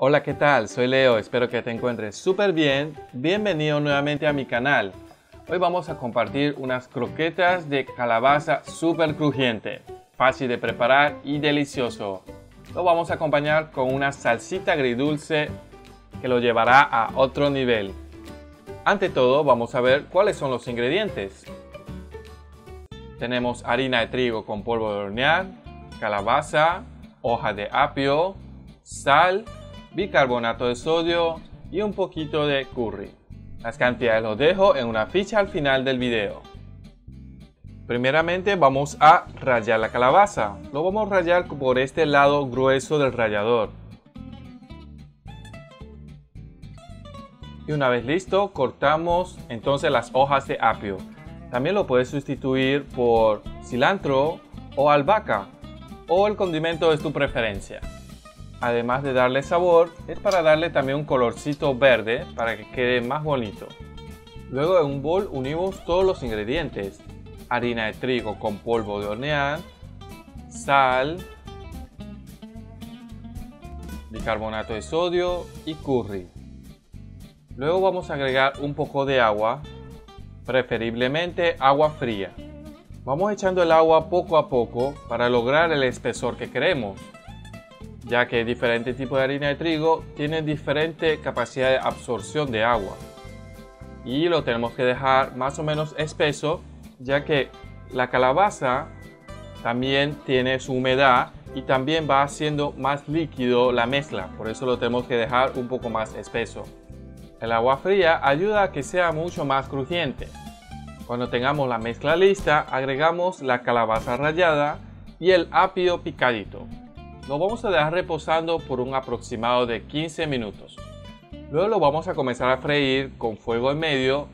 Hola, ¿qué tal? Soy Leo, espero que te encuentres súper bien. Bienvenido nuevamente a mi canal. Hoy vamos a compartir unas croquetas de calabaza súper crujiente, fácil de preparar y delicioso. Lo vamos a acompañar con una salsita agridulce que lo llevará a otro nivel. Ante todo, vamos a ver cuáles son los ingredientes. Tenemos harina de trigo con polvo de hornear, calabaza, hoja de apio, sal, bicarbonato de sodio y un poquito de curry. Las cantidades los dejo en una ficha al final del video. Primeramente vamos a rallar la calabaza. Lo vamos a rallar por este lado grueso del rallador. Y una vez listo, cortamos entonces las hojas de apio. También lo puedes sustituir por cilantro o albahaca o el condimento de tu preferencia. Además de darle sabor, es para darle también un colorcito verde para que quede más bonito. Luego en un bol unimos todos los ingredientes. Harina de trigo con polvo de hornear, sal, bicarbonato de sodio y curry. Luego vamos a agregar un poco de agua preferiblemente agua fría. Vamos echando el agua poco a poco para lograr el espesor que queremos, ya que diferentes tipos de harina de trigo tienen diferente capacidad de absorción de agua. Y lo tenemos que dejar más o menos espeso, ya que la calabaza también tiene su humedad y también va haciendo más líquido la mezcla, por eso lo tenemos que dejar un poco más espeso. El agua fría ayuda a que sea mucho más crujiente. Cuando tengamos la mezcla lista, agregamos la calabaza rallada y el apio picadito. Lo vamos a dejar reposando por un aproximado de 15 minutos. Luego lo vamos a comenzar a freír con fuego en medio.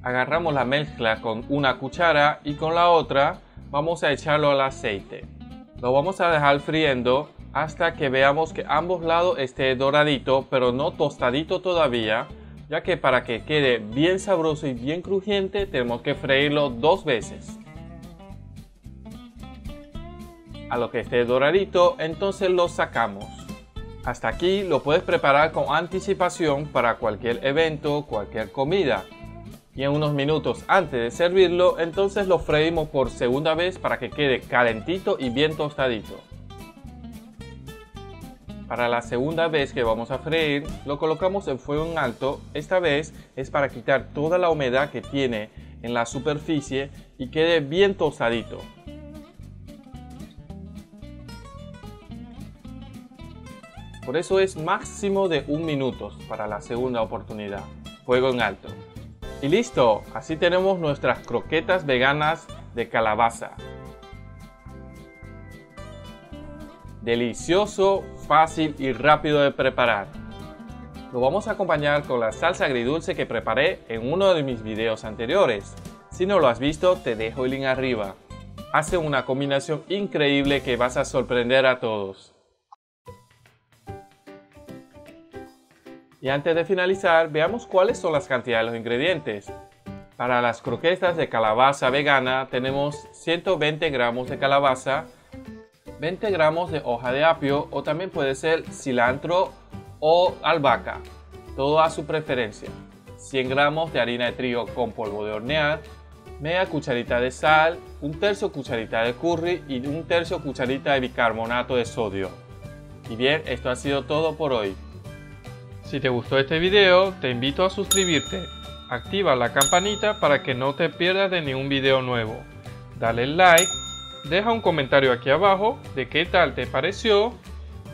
Agarramos la mezcla con una cuchara y con la otra vamos a echarlo al aceite. Lo vamos a dejar friendo hasta que veamos que ambos lados esté doradito pero no tostadito todavía ya que para que quede bien sabroso y bien crujiente tenemos que freírlo dos veces. A lo que esté doradito, entonces lo sacamos. Hasta aquí lo puedes preparar con anticipación para cualquier evento, cualquier comida. Y en unos minutos antes de servirlo, entonces lo freímos por segunda vez para que quede calentito y bien tostadito. Para la segunda vez que vamos a freír, lo colocamos en fuego en alto. Esta vez es para quitar toda la humedad que tiene en la superficie y quede bien tostadito. Por eso es máximo de un minuto para la segunda oportunidad. Fuego en alto. Y listo, así tenemos nuestras croquetas veganas de calabaza. Delicioso, fácil y rápido de preparar. Lo vamos a acompañar con la salsa agridulce que preparé en uno de mis videos anteriores. Si no lo has visto, te dejo el link arriba. Hace una combinación increíble que vas a sorprender a todos. Y antes de finalizar, veamos cuáles son las cantidades de los ingredientes. Para las croquetas de calabaza vegana tenemos 120 gramos de calabaza, 20 gramos de hoja de apio o también puede ser cilantro o albahaca, todo a su preferencia. 100 gramos de harina de trigo con polvo de hornear, media cucharita de sal, un tercio cucharita de curry y un tercio cucharita de bicarbonato de sodio. Y bien, esto ha sido todo por hoy. Si te gustó este video, te invito a suscribirte. Activa la campanita para que no te pierdas de ningún video nuevo. Dale like deja un comentario aquí abajo de qué tal te pareció,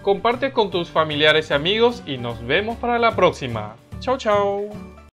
comparte con tus familiares y amigos y nos vemos para la próxima. Chao, chao.